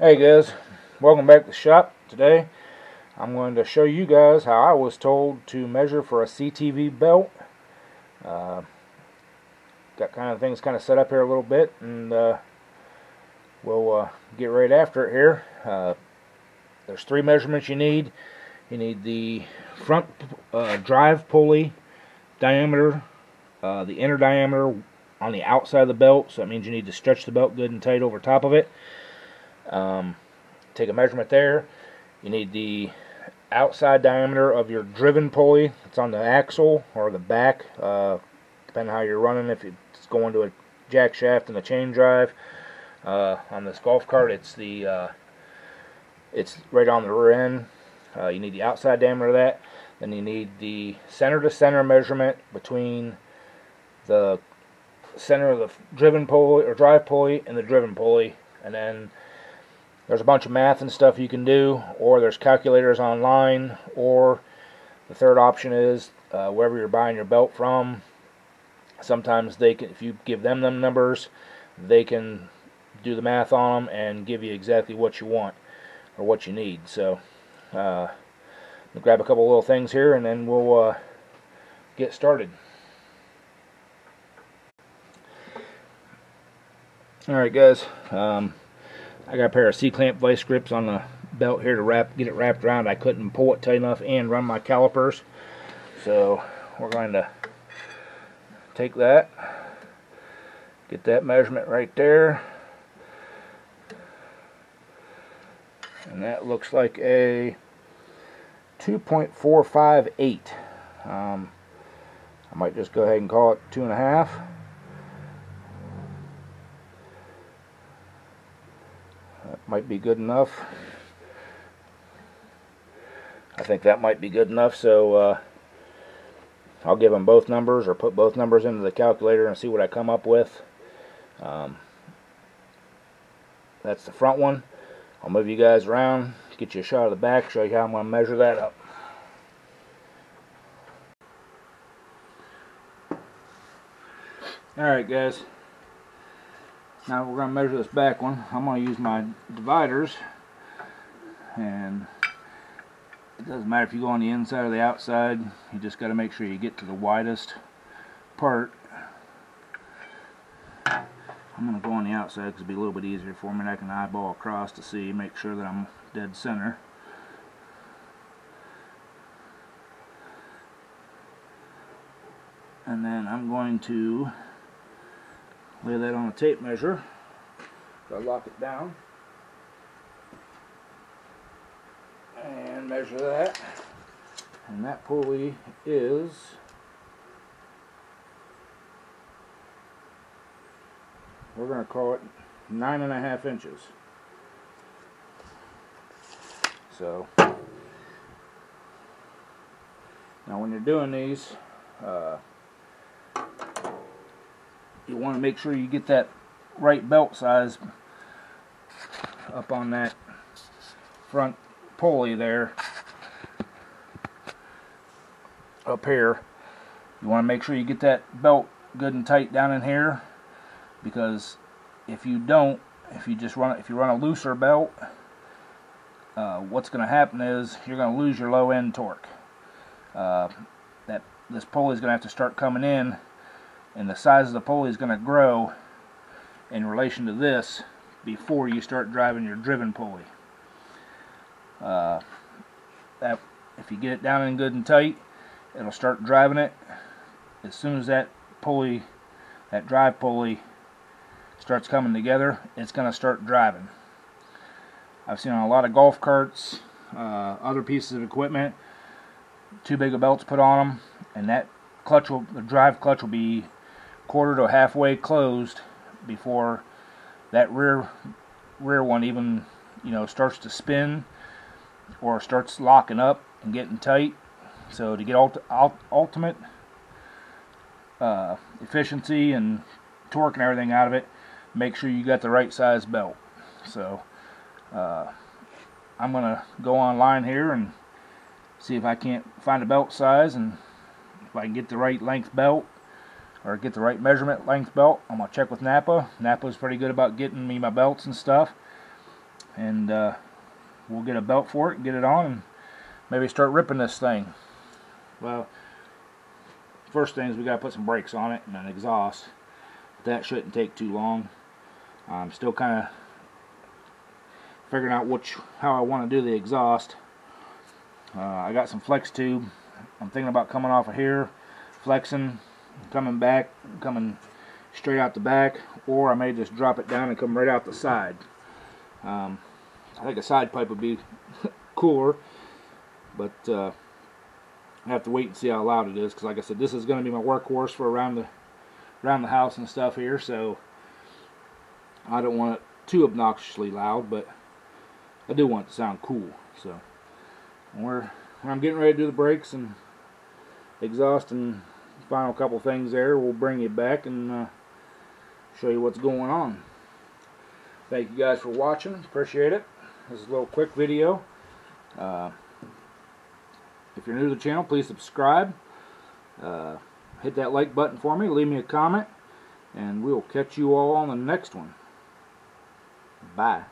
Hey guys, welcome back to the shop. Today I'm going to show you guys how I was told to measure for a CTV belt. Uh, got kind of things kind of set up here a little bit and uh, we'll uh, get right after it here. Uh, there's three measurements you need. You need the front uh, drive pulley diameter, uh, the inner diameter on the outside of the belt, so that means you need to stretch the belt good and tight over top of it. Um, take a measurement there. You need the outside diameter of your driven pulley. It's on the axle or the back, uh, depending how you're running. If it's going to a jack shaft and the chain drive, uh, on this golf cart, it's the uh, it's right on the rear end. Uh, you need the outside diameter of that. Then you need the center to center measurement between the center of the driven pulley or drive pulley and the driven pulley, and then there's a bunch of math and stuff you can do, or there's calculators online, or the third option is uh, wherever you're buying your belt from. Sometimes they can, if you give them them numbers, they can do the math on them and give you exactly what you want or what you need. So, uh, we'll grab a couple little things here, and then we'll uh, get started. Alright guys, um, I got a pair of C-clamp vice grips on the belt here to wrap, get it wrapped around. I couldn't pull it tight enough and run my calipers. So we're going to take that, get that measurement right there. And that looks like a 2.458. Um, I might just go ahead and call it two and a half. Might be good enough. I think that might be good enough, so uh, I'll give them both numbers or put both numbers into the calculator and see what I come up with. Um, that's the front one. I'll move you guys around, get you a shot of the back, show you how I'm going to measure that up. Alright guys, now we're going to measure this back one. I'm going to use my dividers. And it doesn't matter if you go on the inside or the outside. You just got to make sure you get to the widest part. I'm going to go on the outside because it'll be a little bit easier for me. And I can eyeball across to see make sure that I'm dead center. And then I'm going to lay that on a tape measure. So I lock it down. And measure that. And that pulley is we're going to call it nine and a half inches. So now when you're doing these, uh, you want to make sure you get that right belt size up on that front pulley there. Up here. You want to make sure you get that belt good and tight down in here because if you don't if you just run if you run a looser belt uh, what's going to happen is you're going to lose your low end torque. Uh, that this pulley is going to have to start coming in and the size of the pulley is going to grow in relation to this before you start driving your driven pulley. Uh, that if you get it down in good and tight, it'll start driving it. As soon as that pulley, that drive pulley, starts coming together, it's going to start driving. I've seen on a lot of golf carts, uh, other pieces of equipment, too big of belts put on them, and that clutch will, the drive clutch will be quarter to halfway closed before that rear rear one even you know starts to spin or starts locking up and getting tight. So to get ult ultimate uh, efficiency and torque and everything out of it make sure you got the right size belt. So uh, I'm gonna go online here and see if I can't find a belt size and if I can get the right length belt or get the right measurement length belt. I'm going to check with Napa. Napa's pretty good about getting me my belts and stuff. and uh, we'll get a belt for it get it on and maybe start ripping this thing. Well, first thing is we got to put some brakes on it and an exhaust. That shouldn't take too long. I'm still kind of figuring out which how I want to do the exhaust. Uh, I got some flex tube. I'm thinking about coming off of here, flexing, coming back, coming straight out the back, or I may just drop it down and come right out the side. Um, I think a side pipe would be cooler, but uh, I have to wait and see how loud it is. Because like I said, this is going to be my workhorse for around the around the house and stuff here. So I don't want it too obnoxiously loud, but I do want it to sound cool. So we're I'm getting ready to do the brakes and exhaust and final couple things there, we'll bring you back and uh, show you what's going on. Thank you guys for watching. Appreciate it. This is a little quick video. Uh, if you're new to the channel, please subscribe. Uh, hit that like button for me. Leave me a comment. And we'll catch you all on the next one. Bye.